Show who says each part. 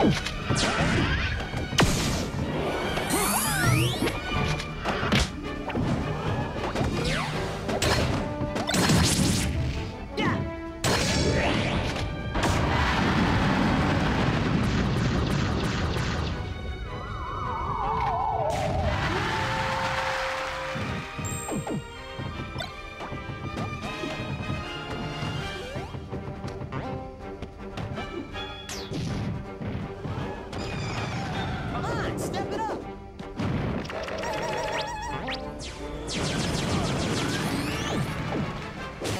Speaker 1: Oh.